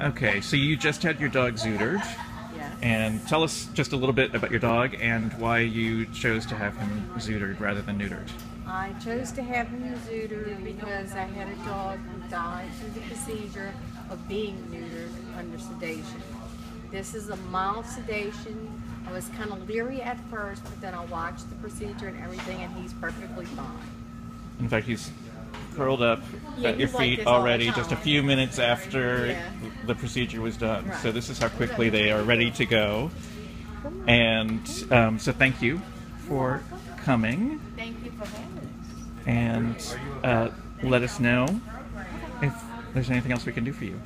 Okay, so you just had your dog zeutered, Yes. and tell us just a little bit about your dog and why you chose to have him zeutered rather than neutered. I chose to have him neutered because I had a dog who died through the procedure of being neutered under sedation. This is a mild sedation. I was kind of leery at first, but then I watched the procedure and everything, and he's perfectly fine. In fact, he's curled up Yeah, at your like feet the already just a few minutes after Yeah. the procedure was done. Right. So this is how quickly they are ready to go. And um, so thank you for coming. Thank you for having us. and uh, let us know if there's anything else we can do for you.